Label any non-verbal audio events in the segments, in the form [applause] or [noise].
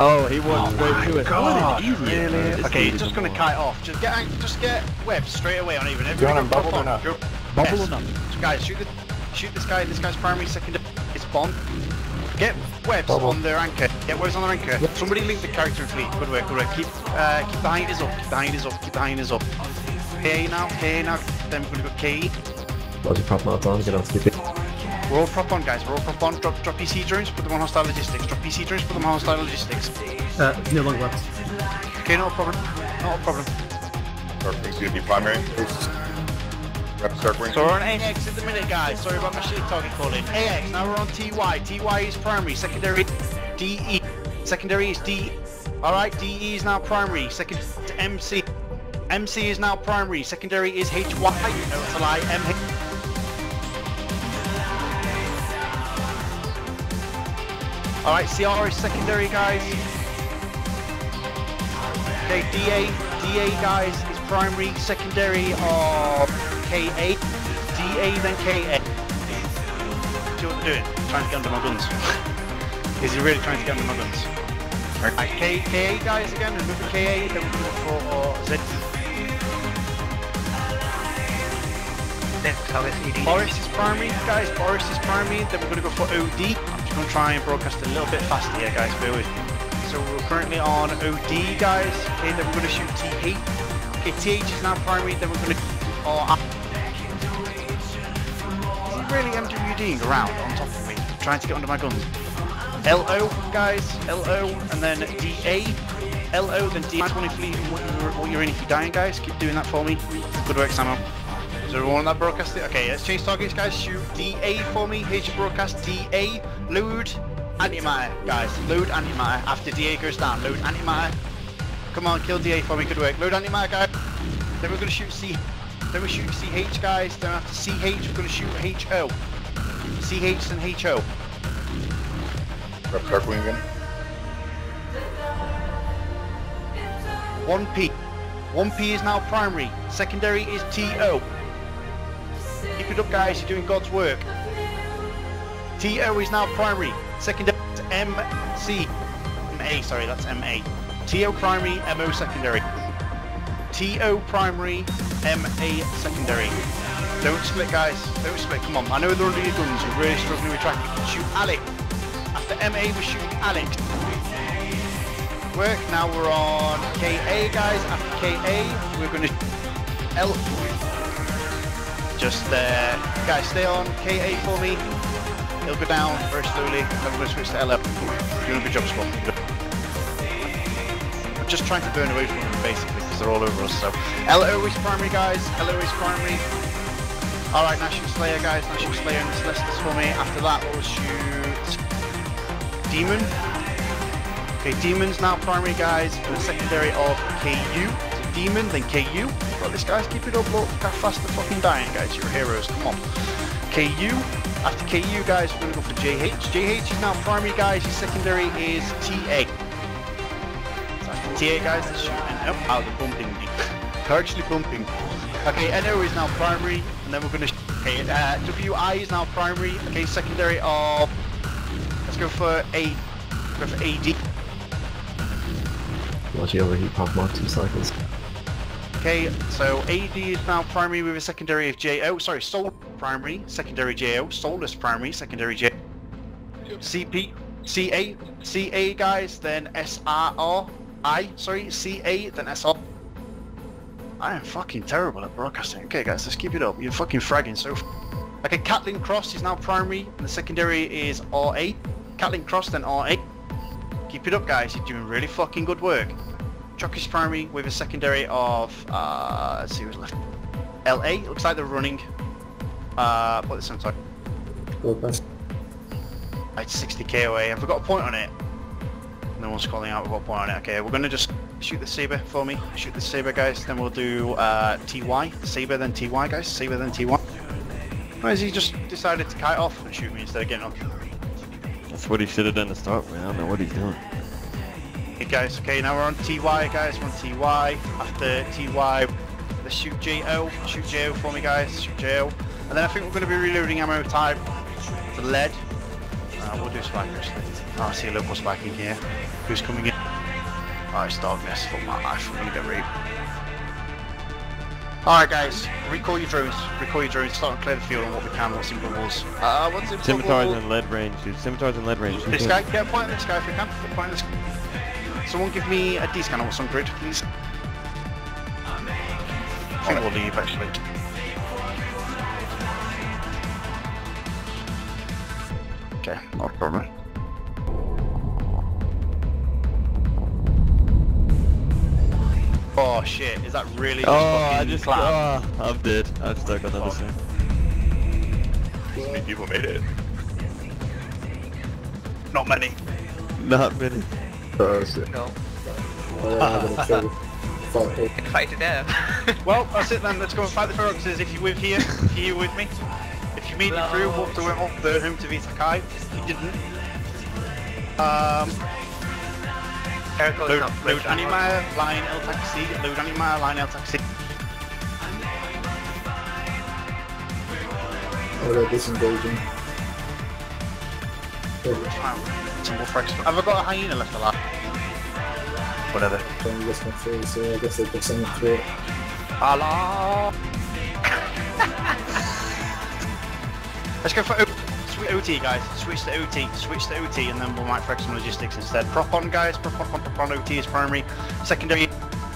Oh, he went Oh straight my to it. God, What an idiot. really? This Okay, dude just gonna kite off. Just get just get web straight away on even. you want him bubbled or not? Bubble yes. or not? So guys, shoot the, shoot this guy. This guy's primary, secondary. It's bomb. Get webs Bubble. on their anchor. Get webs on their anchor. Somebody link the character and fleet. Good work, good work. Keep uh, keep the hyenas up. Keep the hyenas up. Keep the hyenas up. KA now. KA now. Then we're gonna go KE. Loads of prop mods on, get on stupid. We're all prop on, guys. We're all prop on. Drop drop PC drones. Put them on hostile logistics. Drop PC drones. Put them on hostile logistics. Uh, no long webs. Okay, not a problem. Not a problem. Circling's gonna be primary. Rep circling. So we're on AX at the minute, guys. Sorry about my shit talking calling. AX, now we're on TY. TY is primary. Secondary, DE. Secondary is D. Alright, DE is now primary. Second, MC. MC is now primary. Secondary is HY. No, it's a lie. MH. Alright, CR is secondary, guys. Okay, DA. DA, guys, is primary. Secondary of KA. DA, then KA. See what they're doing? Trying to get under my guns. [laughs] is he really trying to get under my guns? Right, K, KA guys again, another KA, then we're going to go for uh, Z. Boris is primary, guys, Boris is primary, then we're going to go for OD. Going to try and broadcast a little bit faster here, guys, bear with. So we're currently on OD, guys, okay, then we're going to shoot TH. Okay, TH is now primary, then we're going to... Oh, Is he really MWDing around on top of me, trying to get under my guns? LO, guys, LO, and then DA. LO, then DA. 20 fleet, what you're, what you're in if you're dying, guys. Keep doing that for me. Good work, Samo. Is everyone on that broadcast? Okay, let's change targets, guys. Shoot DA for me. H broadcast DA. Load antimatter, guys. Load antimatter. After DA goes down, load antimatter. Come on, kill DA for me. Good work. Load antimatter, guys. Then we're gonna shoot C. Then we shoot CH, guys. Then after CH, we're gonna shoot HO. CH and HO. Rep circling again. 1P. 1P is now primary. Secondary is TO. Keep it up, guys. You're doing God's work. TO is now primary. Secondary is MC. MA, sorry, that's MA. TO primary, MO secondary. TO primary, MA secondary. Don't split, guys. Don't split. Come on. I know they're under your guns. You're really struggling with tracking. Shoot Alec. After MA, we're shooting Alec. Work. Now we're on KA, guys. After KA, we're going to L. Just. Guys, stay on KA for me. It'll go down very slowly. We're going to switch to LF. Doing a good job, squad. I'm just trying to burn away from them, basically, because they're all over us. So, LO is primary, guys. LO is primary. Alright, now shoot Slayer, guys. Shoot Slayer and Celestis for me. After that, we'll shoot Demon. Okay, Demon's now primary, guys, and a secondary of KU. Demon, then KU. Got this, guys. Keep it up. Look how fast they're fucking dying, guys. You're heroes. Come on. KU. After KU, guys, we're going to go for JH. JH is now primary, guys. His secondary is TA. So TA, guys, they're shooting. Oh, oh, they're bumping me. they're actually bumping. Okay, NO is now primary, and then we're going to... Okay, uh, WI is now primary. Okay, secondary of... Let's go for A. Go for AD. Watch you overheat prop mark two cycles. Okay, so AD is now primary with a secondary of JO. Sorry, Soul primary, secondary JO. Soulless primary, secondary J. CP, CA, CA guys, then SRR. I, sorry, CA, then SR. I am fucking terrible at broadcasting. Okay guys, let's keep it up. You're fucking fragging so Okay, Catlin Cross is now primary, and the secondary is RA. Catlin Cross, then RA. Keep it up guys, you're doing really fucking good work. Chuck is primary with a secondary of, uh, let's see who's left. LA, looks like they're running. Uh, what this one, sorry. It's 60k away. Have we got a point on it? No one's calling out, we've got a point on it. Okay, we're gonna just shoot the Saber for me. Shoot the Saber, guys. Then we'll do uh, TY. Saber, then TY, guys. Saber, then TY. Why has he just decided to kite off and shoot me instead of getting on? That's what he should have done to start with. I don't know what he's doing. Hey guys, okay, now we're on TY, guys. We're on TY. After TY, let's shoot JO. Shoot JO for me, guys. Shoot JO. And then I think we're going to be reloading ammo type to lead. Uh, we'll do spike actually. Oh, I see a local spike in here. Who's coming in? Oh, it's darkness. Fuck my life. I'm gonna get raped. Alright guys, recall your drones. Recall your drones. Start to clear the field on what we can, what's in bubbles. Uh, what's in Scimitars bubble? in lead range, dude. Scimitars in lead range. This guy, get a point on this guy if we can. Get a point on this Someone give me a D-scan on what's on grid, please. I think we'll leave actually. Okay, not no problem. Oh shit, is that really oh, just Oh, I just, clap? Oh, I'm dead. I'm stuck on the other side. How many people made it? Not many. Not many. Oh shit. No. Oh, I'm gonna kill five people. Fight to death. [laughs] Well, that's it then. Let's go and fight the Feroxes. If you're with here, if you're with me. If you made it through, walk to walk the home to Vitakai. If you didn't, um, Eric load, load anima, line L taxi, load anima, line L taxi. Oh, they're disengaging. Wow, some more. Have I got a hyena left alive? Whatever. Don't listen through, so I guess they've been sending through it. Hello. Let's go for O- swi- OT, guys. Switch to OT. Switch to OT, and then we'll might frag some logistics instead. Prop on, guys. Prop on, prop on, prop on. OT is primary. Secondary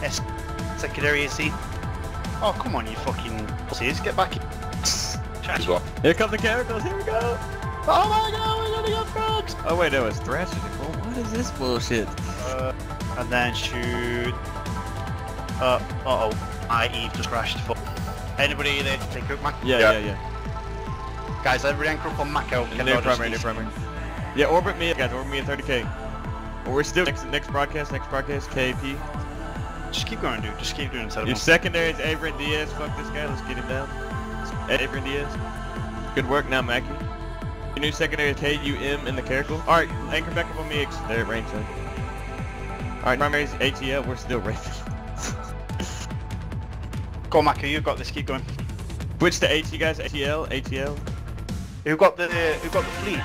S. Secondary is C. Oh, come on, you fucking pussies. Get back. in. As well. Here come the characters. Here we go. Oh my god, we're gonna get frogs! Oh wait, no, it's thrashing. Well, what is this bullshit? Uh, and then shoot. Uh, uh oh. I Eve just crashed. Fuck. Anybody there to take out Mac? Yeah, Yeah. yeah, yeah. Guys, everybody anchor up on Mako. Get New logistics. primary, new primary. Yeah, orbit me, guys. Orbit me at 30k. Well, we're still next next broadcast. Next broadcast. KP. Just keep going, dude. Just keep doing it. Your secondary is Avery Diaz. Fuck this guy. Let's get him down. Avery Diaz. Good work now, Mackie. Your new secondary is KUM in the Caracal. Alright, anchor back up on me. X. They're at range then. Alright, primary is ATL. We're still ready. Go on, [laughs] Mako. You've got this. Keep going. Switch to AT, guys. ATL. ATL. Who got the Who got the fleet?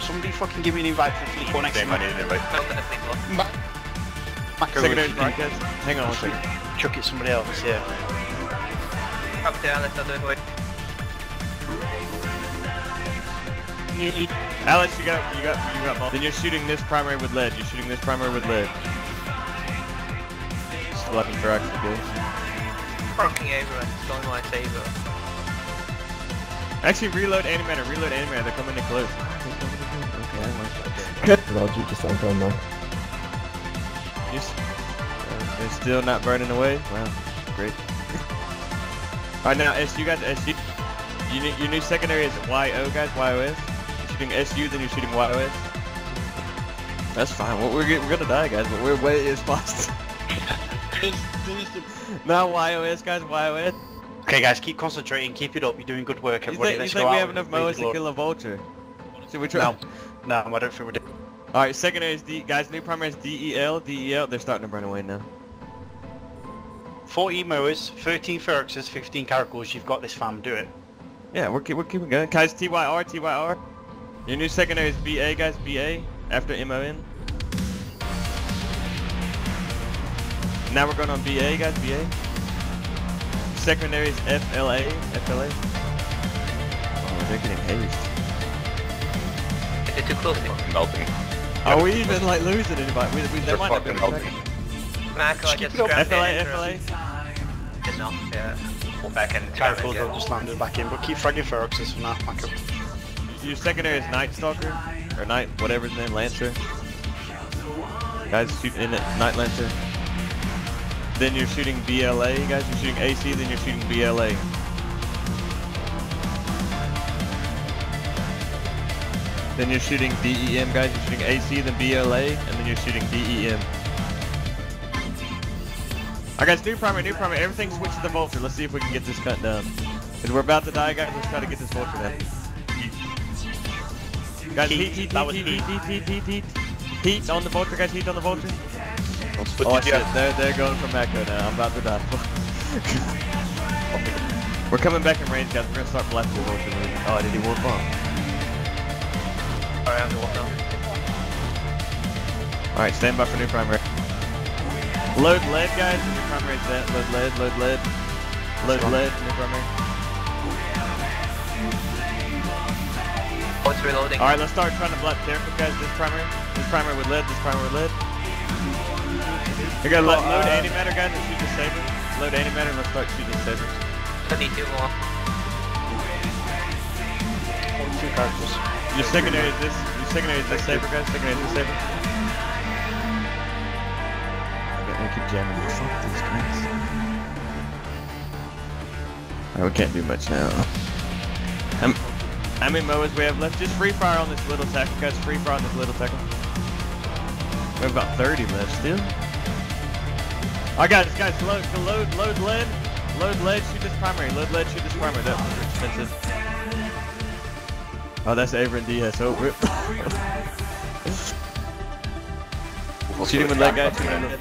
Somebody fucking give me an invite for the fleet. Go next to Same, I need an invite. Not gonna sleep well. Ma- Mako. Secondary right? right. guys. Hang on one second. Chuck it somebody else. Yeah. Up there, let's not do it. Wait. Alex, you got, you got, you got. Then you're shooting this primary with lead. You're shooting this primary with lead. Still looking for actually good. Fucking everyone, it's going my favor. Actually, reload antimatter. Reload antimatter. They're coming in close. Okay, I might. Roger, just anchor on now. Yes. Uh, they're still not burning away. Wow, great. Alright, now S, you guys, SU. You need, your new secondary is YO guys, YOS. You're shooting SU, then you're shooting YOS. That's fine. Well, we're, get- we're gonna die, guys, but we're way as fast. [laughs] now YOS guys, YOS. Okay, guys. Keep concentrating. Keep it up. You're doing good work, You everybody. think, you Let's think go we out have enough raise Moas to kill a vulture? Should we try? No. No, I don't think we did. Alright, secondary is D, guys, new primary is DEL, DEL, they're starting to run away now. 40 Moas, 13 Feroxes, 15 Caracals. You've got this, fam. Do it. Yeah, we're, keep, we're keeping going. Guys, TYR, TYR. Your new secondary is BA, guys, BA, after MON. Now we're going on BA, guys, BA. Secondary is FLA, FLA. Oh, they're getting hazed. Is it too close? Fucking melting. Are we even, like, losing anybody? We, we, they They're might not be fucking able to melting. Mako, I just grabbed FLA, it. FLA. Enough, yeah. Pull back in. Caracals again. will just landed back in, but keep fragging Feroxes for now, Mako. Your secondary is Night Stalker, or Night, whatever his name, Lancer. Guys, shooting in it, Night Lancer. Then you're shooting BLA, guys. You're shooting AC, then you're shooting BLA. Then you're shooting DEM, guys. You're shooting AC, then BLA, and then you're shooting DEM. Alright, guys, new primary, new primary. Everything switch to the Vulture. Let's see if we can get this cut down. Because we're about to die, guys. Let's try to get this Vulture down. Guys, heat, heat, That heat, was heat, heat. heat, heat, heat, heat. Heat on the Vulture, guys. Heat on the Vulture. Don't Oh the shit, jet. they're, they're going for Mako now. I'm about to die. [laughs] We're coming back in range, guys. We're gonna start blasting the Vulture. movie. Oh, did he warp off? Around the wall now. Alright, stand by for new primary. Load lead, guys. New primary is that. Load lead, load lead. Load lead, new primary. What's reloading? Alright, let's start trying to block careful, guys. This primary. This primary with lead, this primary with lead. You're gonna lo- load antimatter, guys, and shoot the saber. Load antimatter and let's start shooting the sabers. 22 more. Two characters. Your secondary is this. Your secondary is this saber, guys. Secondary is this saber. I keep jamming this. Fuck these guys. Alright, we can't do much now. Um, how many Moas we have left? Just free fire on this little tackle, guys. Free fire on this little tackle. We have about 30 left still. I Alright, guys, guys, load, load, load lead. Load lead, shoot this primary. Load lead, shoot this primary. That's expensive. Oh, that's Avery and DS. Oh, rip. [laughs] Shoot him with lead, guys.